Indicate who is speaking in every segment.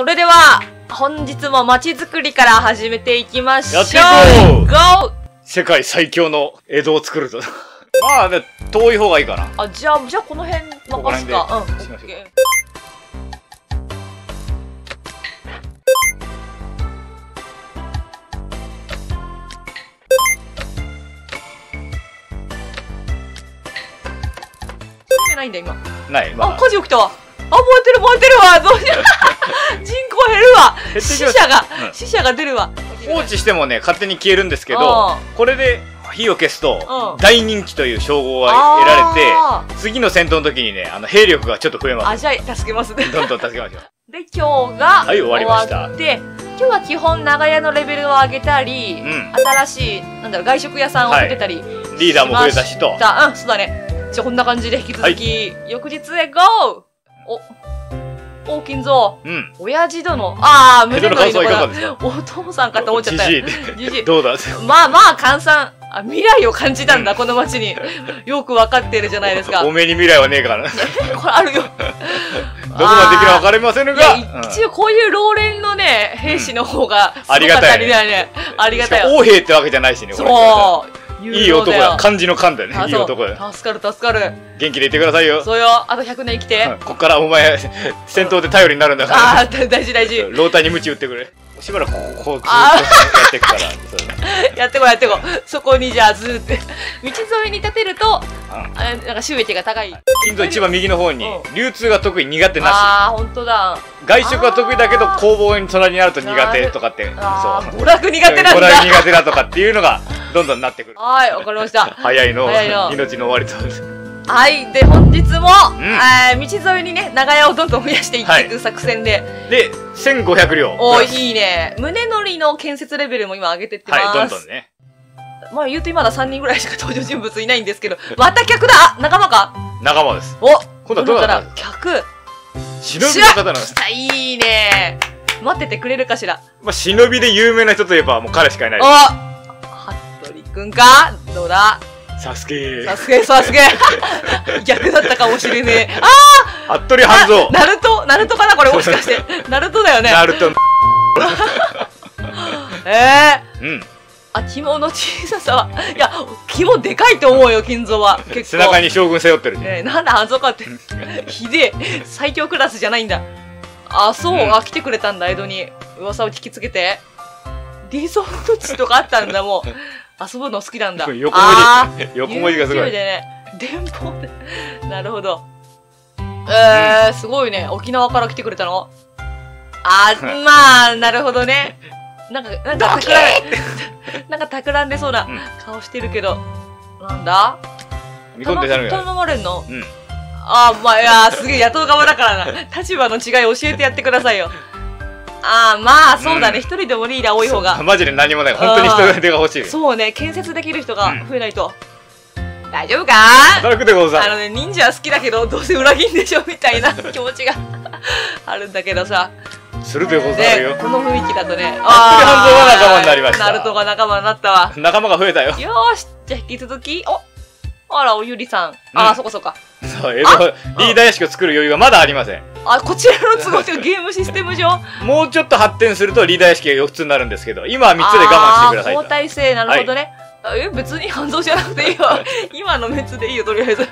Speaker 1: それでは、本日も街づくりから始めていきましょう。
Speaker 2: やっていこ!世界最強の江戸を作るぞ。まあ、ね、遠い方がいいかな。
Speaker 1: あ、じゃあ、じゃあこの辺任すか。うん。
Speaker 2: しましょう
Speaker 1: ないんだ今。
Speaker 2: ない。ま
Speaker 1: あ、
Speaker 2: あ、
Speaker 1: 火事起きたわ。あ、燃えてる燃えてるわ。どうしよう。人口減るわ。死者が、
Speaker 2: うん
Speaker 1: 死者が出るわ。
Speaker 2: 放置してもね、勝手に消えるんですけ
Speaker 1: う
Speaker 2: ど
Speaker 1: ん、
Speaker 2: これで火を消すと
Speaker 1: う、ん
Speaker 2: 大人気という称号が得られ
Speaker 1: あ
Speaker 2: て、次の戦闘の時にね、あの、兵力がちょっと増え
Speaker 1: ーあ、
Speaker 2: ます。
Speaker 1: じゃあ、助けますね。
Speaker 2: どんどん助けましょう。
Speaker 1: で、今日が、
Speaker 2: はい終わりました
Speaker 1: 終わって、今日は基本長屋のレベルを上げたり、
Speaker 2: うん
Speaker 1: 新しい、なんだろう、外食屋さんを建てたり、
Speaker 2: リーダーも増えたしと、
Speaker 1: だうん、そうだね。じゃあこんな感じで引き続き、翌日へ GO! お、お、金蔵。
Speaker 2: うん。
Speaker 1: 親父殿。あー、
Speaker 2: 江戸の感想
Speaker 1: 胸のいいお父さんかと思っちゃったよ。
Speaker 2: じどうだ？
Speaker 1: まあまあ、換算。あ、未来を感じたんだ、この街に。よくわかってるじゃないですか。
Speaker 2: おめえに未来はねえから
Speaker 1: これあるよ。
Speaker 2: こまでできるか分かりませぬ
Speaker 1: いや、
Speaker 2: が、うん
Speaker 1: 一応こういう老練のね、兵士の方が、
Speaker 2: ありがたいね。
Speaker 1: ありがたいよ。
Speaker 2: 王兵ってわけじゃないしね、
Speaker 1: そう。
Speaker 2: いい男だ。漢字の漢だよね。いい男だよ。
Speaker 1: だ。助かる助かる。
Speaker 2: 元気でいてくださいよ。
Speaker 1: そうよ。あと100年生きて。
Speaker 2: うんこっからお前、戦闘で頼りになるんだか
Speaker 1: ああ、大事大事。
Speaker 2: ら、老体に鞭打ってくれ。しばらくこう、こうずっと
Speaker 1: あ
Speaker 2: やっていくから。
Speaker 1: やってこいやってこい。そこにじゃあずーって。道沿いに立てると、
Speaker 2: うん
Speaker 1: あなんか収益が高い。
Speaker 2: 金蔵一番右の方に
Speaker 1: う、
Speaker 2: 流通が得意、苦手な
Speaker 1: ああ、ほんとだ。
Speaker 2: し。外食は得意だけど、工房に隣にあると苦手とかって、
Speaker 1: ああ、
Speaker 2: そう。
Speaker 1: 娯楽苦手なん
Speaker 2: これは
Speaker 1: だ。
Speaker 2: 苦手だとかっていうのが、どんどんなってくる。
Speaker 1: はい、わかりました。
Speaker 2: 早いの、
Speaker 1: 早いの
Speaker 2: 命の終わりと。
Speaker 1: はい。で、本日も、
Speaker 2: ん
Speaker 1: えー道沿いにね、長屋をどんどん増やしていっていく作戦で、
Speaker 2: で、1500両。
Speaker 1: おいいね。胸乗りの建設レベルも今上げてってます。
Speaker 2: はい、どんどんね。
Speaker 1: まあ言うと今だ3人ぐらいしか登場人物いないんですけど、また客だあ仲間か
Speaker 2: 仲間です。
Speaker 1: お
Speaker 2: 今度はどうだった
Speaker 1: だ客
Speaker 2: 忍びの方なんです
Speaker 1: いいね待っててくれるかしら
Speaker 2: まあ、忍びで有名な人といえば、もう彼しかいない
Speaker 1: お。服部くんか？どうだ？
Speaker 2: サスケ
Speaker 1: さすがさすが逆だったかもしれねえ。あ
Speaker 2: 服部半蔵
Speaker 1: あナルト？ナルトかな？これもしかして。ナルトだよね。
Speaker 2: ナルト
Speaker 1: ええ
Speaker 2: うん
Speaker 1: あ、肝の小ささは。いや、肝でかいと思うよ、金蔵は。結構。
Speaker 2: 背中に将軍背負ってるし
Speaker 1: ねえ、なんだ、半蔵かって。ひでえ。最強クラスじゃないんだ。あ、そう、
Speaker 2: うん
Speaker 1: あ、来てくれたんだ、江戸に。噂を聞きつけて。リゾート地とかあったんだ、もう。遊ぶの好きなんだ。
Speaker 2: 横
Speaker 1: あ
Speaker 2: 文字 横文字がすごい
Speaker 1: でね、電報で。なるほど。えー、すごいね。沖縄から来てくれたの？あー、まあ、なるほどね。なんか、なんか、たくらん、なんか、たくらんでそうな
Speaker 2: うん
Speaker 1: 顔してるけど。なんだ？
Speaker 2: 見込んでたの
Speaker 1: 頼
Speaker 2: が
Speaker 1: まれんの？
Speaker 2: うん
Speaker 1: あー、まあ、いやー、すげえ、野党側だからな。立場の違い教えてやってくださいよ。あー、まあ、そうだね。
Speaker 2: うん
Speaker 1: 一人でもリーダー多い方が。
Speaker 2: マジで何もない本当に人手が欲しい
Speaker 1: そうね、建設できる人が増えないと。大丈夫か？
Speaker 2: 働くでござる
Speaker 1: あのね、忍者は好きだけど、どうせ裏切んでしょみたいな 気持ちが あるんだけどさ。
Speaker 2: するでござる
Speaker 1: で、
Speaker 2: よ
Speaker 1: この雰囲気だとね。
Speaker 2: 半蔵が仲間になりました
Speaker 1: ナルトが仲間になったわ。
Speaker 2: 仲間が増えたよ
Speaker 1: よーし、じゃあ引き続き、おあら、おゆりさん。
Speaker 2: うん
Speaker 1: そこそこ。
Speaker 2: そう江戸リーダー屋敷を作る余裕がまだありません
Speaker 1: あ、こちらの都合というゲームシステム上？
Speaker 2: もうちょっと発展するとリーダー屋敷が4つになるんですけど今は3つで我慢してください
Speaker 1: 交
Speaker 2: と
Speaker 1: 代制、なるほどね。あえ、別に半蔵じゃなくていいわ。今の滅でいいよ、とりあえず。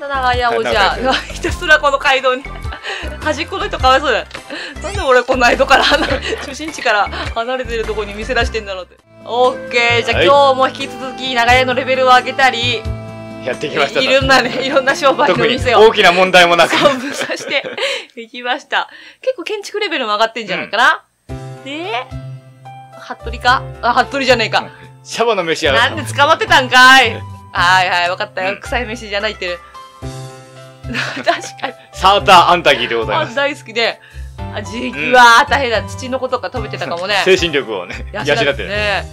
Speaker 1: 長屋をじゃあ、ひたすらこの街道に。端っこの人かわいそうだよ。なんで俺こんな江戸から離れ、中心地から離れてるとこに見せ出してんだろうって。オッケー、じゃあ、
Speaker 2: はい
Speaker 1: 今日も引き続き長屋のレベルを上げたり、
Speaker 2: やってきました
Speaker 1: いろんなね、いろんな商売の
Speaker 2: 特に
Speaker 1: 店を。
Speaker 2: 大きな問題もなく
Speaker 1: そう、分散して いきました。結構建築レベルも上がってんじゃないかな。で、服部か？あ、服部じゃねえか。
Speaker 2: シャバの飯
Speaker 1: なん
Speaker 2: 屋
Speaker 1: で捕まってたんかいはいはい、わかったよ。
Speaker 2: うん
Speaker 1: 臭い飯じゃないってる。確かに。
Speaker 2: サーターアンタギーでござい
Speaker 1: あ
Speaker 2: ます
Speaker 1: 大好きで。あ、時期
Speaker 2: うん
Speaker 1: は大変だ。土の子とか食べてたかもね。
Speaker 2: 精神力をね 養ってる
Speaker 1: ね。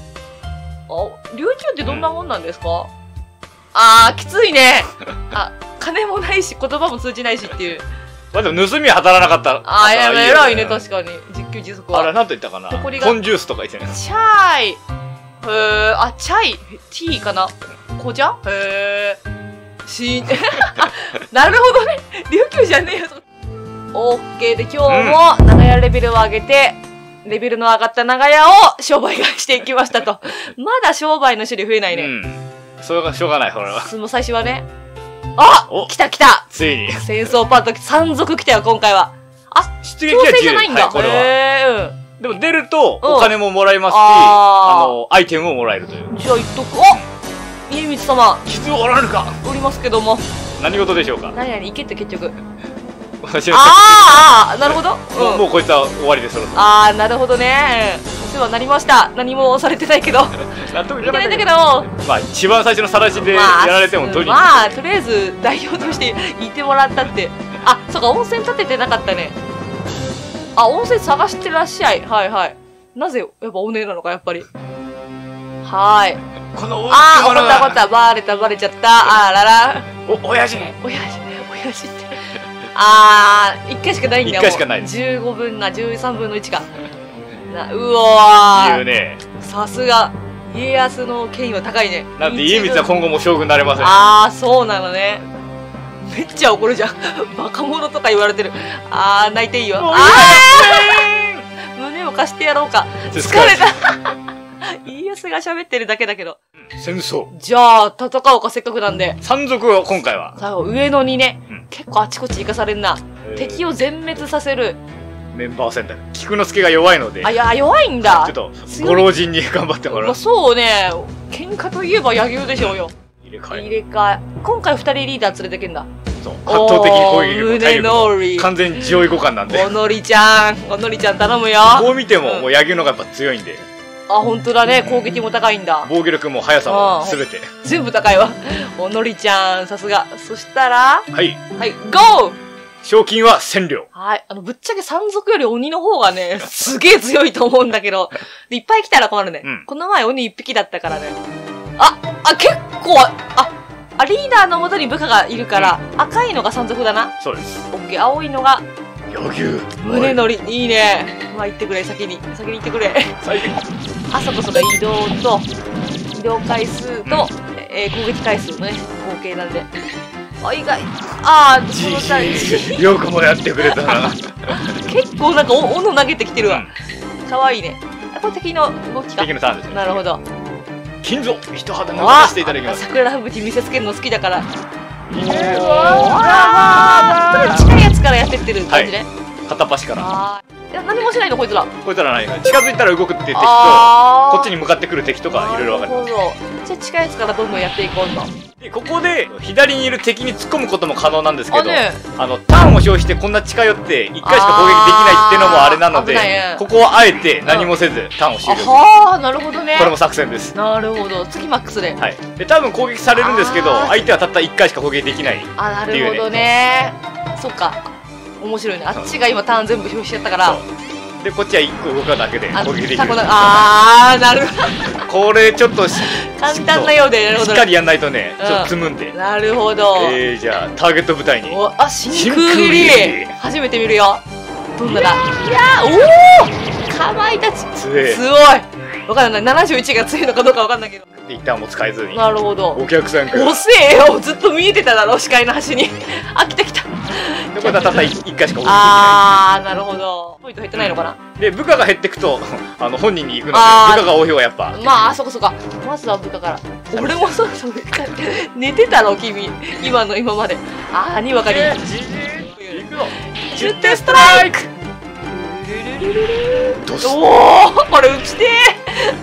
Speaker 1: あ、琉球ってどんなもんなんですか、あー、きついね。あ、金もないし、言葉も通じないしっていう。
Speaker 2: まあでも盗みは当たらなかった
Speaker 1: あー、いや、
Speaker 2: よ
Speaker 1: 偉いね、確かに。実給自足は。
Speaker 2: あれなんと言ったかな？コンジュースとか言ってね
Speaker 1: チャイ。へー、あ、チャイ？ティーかな？紅茶へー。しあ、なるほどね。琉球じゃねえよ。オッケーで今日も長屋レベルを上げて、レベルの上がった長屋を商売がしていきましたと。まだ商売の種類増えないうね。
Speaker 2: ん。それがしょうがない、これは。
Speaker 1: その最初はね。あ
Speaker 2: お
Speaker 1: 来た来た
Speaker 2: ついに。
Speaker 1: 戦争パート山賊来たよ、今回は。
Speaker 2: 出撃は自由
Speaker 1: じゃないんだ。
Speaker 2: はい、これは。
Speaker 1: へーうん。
Speaker 2: でも出ると、
Speaker 1: うん
Speaker 2: お金ももらえますし、
Speaker 1: あ
Speaker 2: の、アイテムももらえるという。
Speaker 1: じゃあ言っとく。お家光様、
Speaker 2: 傷をおらぬか
Speaker 1: おりますけども。
Speaker 2: 何事でしょうか？
Speaker 1: 何々行けって結局。あーあー、なるほど。
Speaker 2: もう
Speaker 1: うん
Speaker 2: もうこいつは終わりです。
Speaker 1: あー、なるほどね。お世話になりました。何もされてないけど。
Speaker 2: 納得い
Speaker 1: いけないんだけど。
Speaker 2: まあ、一番最初の晒しでや
Speaker 1: まあ
Speaker 2: られても取
Speaker 1: まあ、とりあえず代表としていてもらったって。あ、そうか、温泉立ててなかったね。あ、温泉探してらっしゃい。はいはい。なぜ、やっぱお姉なのか、やっぱり。はーい。
Speaker 2: この
Speaker 1: あー、
Speaker 2: いもの
Speaker 1: 怒った怒っ
Speaker 2: が、
Speaker 1: た。バレたバレちゃった。あらら。
Speaker 2: お、親父
Speaker 1: 親父、親父って。あー、1回しかないんだ
Speaker 2: 一回しかない
Speaker 1: もう15分が13分の1か。なうおー。
Speaker 2: 言うね。
Speaker 1: さすが、家康の権威は高いね。
Speaker 2: なんで家光は今後も将軍になれません。
Speaker 1: あー、そうなのね。めっちゃ怒るじゃん。バカ者とか言われてる。あー、泣いていいよ。あー胸を貸してやろうか。疲れた。家康が喋ってるだけだけど。
Speaker 2: 戦争。
Speaker 1: じゃあ、戦おうか、せっかくなんで。
Speaker 2: 山賊を今回は。
Speaker 1: 最後、上野にね、
Speaker 2: うん
Speaker 1: 結構あちこち行かされんな。敵を全滅させる。
Speaker 2: メンバー戦隊。菊之助が弱いので、
Speaker 1: あ、いや、弱いんだ。
Speaker 2: ちょっと、ご老人に頑張ってもら
Speaker 1: まあ、
Speaker 2: う。
Speaker 1: そうね。喧嘩といえば野球でしょうよ。
Speaker 2: 入れ替え。
Speaker 1: 入れ替え。今回二人リーダー連れてけんだ。
Speaker 2: そう。圧倒的に攻撃力体力。完全に上位互換なんで
Speaker 1: お。のりちゃん、おのりちゃん頼むよ。
Speaker 2: こう見ても、
Speaker 1: うん
Speaker 2: もう野球の方がやっぱ強いんで、
Speaker 1: あ、本当だね。攻撃も高いんだ。
Speaker 2: 防御力も速さもすべて。
Speaker 1: 全部高いわ。おのりちゃん、さすが。そしたら、
Speaker 2: はい。
Speaker 1: はい、ゴー
Speaker 2: 賞金は1000両。
Speaker 1: はい。あの、ぶっちゃけ山賊より鬼の方がね、すげえ強いと思うんだけど。でいっぱい来たら困るね。
Speaker 2: うん
Speaker 1: この前鬼一匹だったからね。あ、あ、結構、あ、あ、リーダーのもとに部下がいるから、赤いのが山賊だな。
Speaker 2: そうです。
Speaker 1: オッケー、青いのが。胸のり。いいね。まあ、行ってくれ、先に。先に行ってくれ。あそこそこ移動と、移動回数と、えー攻撃回数のね、合計なんで。あ、意外。あー、そのさ
Speaker 2: じよくもやってくれたな。
Speaker 1: 結構なんかお、斧投げてきてるわ。かわいいね。あこれ敵の動きか
Speaker 2: 敵。のターンですね。
Speaker 1: なるほど。
Speaker 2: 金ぞ一肌脱がせていただきます。
Speaker 1: 桜吹雪見せつけるの好きだから。
Speaker 2: いいね
Speaker 1: わてってる感じね。
Speaker 2: 片っ端から。
Speaker 1: いや、何もしないの、こいつら。
Speaker 2: こいつら何か近づいたら動くっていう敵と、こっちに向かってくる敵とかいろいろ分かります。
Speaker 1: じゃあ近いやつからどんどんやっていこうと。
Speaker 2: でここで左にいる敵に突っ込むことも可能なんですけど、
Speaker 1: あね
Speaker 2: あのターンを消費してこんな近寄って1回しか攻撃できないっていうのもあれなのでここはあえて何もせずターンを終了する
Speaker 1: あはー、なるほどね。
Speaker 2: これも作戦です
Speaker 1: なるほど。次マックスで。
Speaker 2: はいで多分攻撃されるんですけど相手はたった1回しか攻撃できない
Speaker 1: あ、なるほどね。そっか。面白いね。あっちが今ターン全部消費しちゃったから。
Speaker 2: でこっちは1個動くだけで
Speaker 1: あ
Speaker 2: 攻撃できる
Speaker 1: あー、なるほ
Speaker 2: これちょっと。
Speaker 1: 簡単なようで、なるほど。
Speaker 2: しっかりやんないとね
Speaker 1: うん。
Speaker 2: ちょっと積むんで、
Speaker 1: なるほど。
Speaker 2: えー、じゃあターゲット部隊に。
Speaker 1: お、あ、真
Speaker 2: 真
Speaker 1: 空リ
Speaker 2: 空リ
Speaker 1: レ
Speaker 2: レ
Speaker 1: ー初めて見るよ。どんなだ？いやー、おー！かまいたち。すごいわかんない。71が強いのかどうかわかんないけど。
Speaker 2: で一旦も使えずに
Speaker 1: なるほど。
Speaker 2: お客さんから
Speaker 1: 遅えよずっと見えてただろ、視界の端に。あ、来た来た。
Speaker 2: でこれはたった 1, 回しか
Speaker 1: あー、なるほど。ポイント減ってないのかな
Speaker 2: で部下が減っていくと あの本人に行くので部下が多い方がやっぱ
Speaker 1: まあ、あそこそこ。まずは部下から。俺もそうそう。寝てたろ、君。今の今まで。あー、にわかり。
Speaker 2: えー GG 行くぞ
Speaker 1: 10点ストライクおおこれ打ちて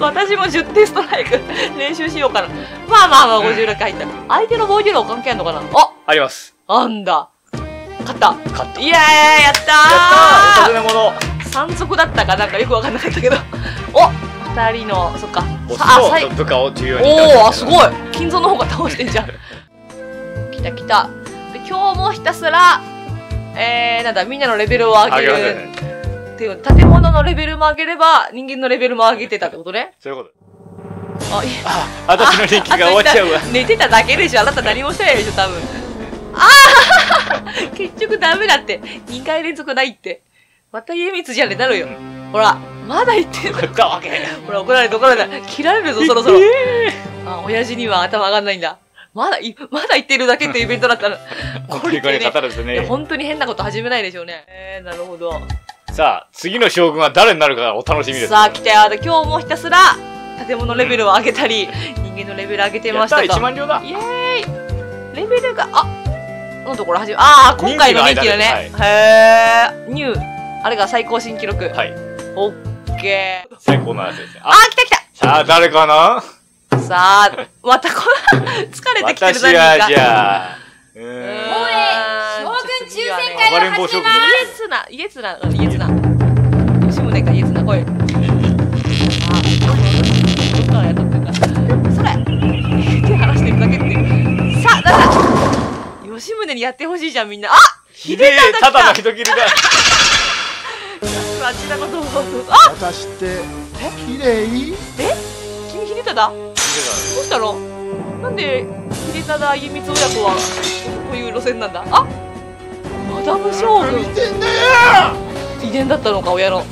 Speaker 1: 私も10点ストライク練習しようかな。まあまあまあ、56入った。相手の防御力関係あんのかなあ
Speaker 2: あります
Speaker 1: あんだ。勝った。
Speaker 2: 勝った
Speaker 1: イエーイやった
Speaker 2: やったーお尋ね者
Speaker 1: ー山賊だったかなんかよくわかんなかったけど。お二人の、そっか。あ、最
Speaker 2: と部下を重要に
Speaker 1: おお、すごい金蔵の方が倒してんじゃん。来た来た。で、今日もひたすら、えー、なんだ、みんなのレベルを上げる。建物のレベルも上げれば、人間のレベルも上げてたってことね。
Speaker 2: そういうこと
Speaker 1: あ、いや。
Speaker 2: あ私の人気が終わっちゃうわ
Speaker 1: あ寝てただけでしょあなた何もしてないでしょ多分。ああ 結局ダメだって。2回連続ないって。また家光じゃねえなるよ。ほら、まだ言ってんの。
Speaker 2: だわけ
Speaker 1: ほら、怒られた怒られた。切られるぞ、そろそろ。あ、親父には頭上がんないんだ。まだい、まだ言ってるだけってイベントだったの。これ
Speaker 2: これに
Speaker 1: ねいや、
Speaker 2: 語るんですね。
Speaker 1: 本当に変なこと始めないでしょうね。えー、なるほど。
Speaker 2: さあ、次の将軍は誰になるかお楽しみです。
Speaker 1: さあ、来たよ。で今日もひたすら、建物レベルを上げたり、人間のレベル上げてました
Speaker 2: やった1
Speaker 1: が。
Speaker 2: 万両だ
Speaker 1: イエーイレベルが、あのところ始め、ああ、今回の人気のね。
Speaker 2: 人
Speaker 1: へー。ニュー。あれが最高新記録。
Speaker 2: はい。
Speaker 1: オッケー。
Speaker 2: 最高のやつですね。
Speaker 1: あー、来た来
Speaker 2: さあ、誰かな？
Speaker 1: たさあ、またこの、疲れてきてる
Speaker 2: 私はじ。ゃあ。うん。暴れん坊将軍
Speaker 1: イエツナ、イエツナ、うんイエツナ。吉宗か、イエツナ、来い。あ、どっからやっとってんだ。それ手離してるだけって。さあ、なんだ吉宗にやってほしいじゃん、みんな。あ
Speaker 2: ひでえ、ただの人斬りだ。
Speaker 1: あっちなことを。あ
Speaker 3: 私って綺麗？
Speaker 1: 君、秀忠？どうしたの？なんで、秀忠家光親子は、こういう路線なんだ？あマダム将軍遺伝だったのか、親の。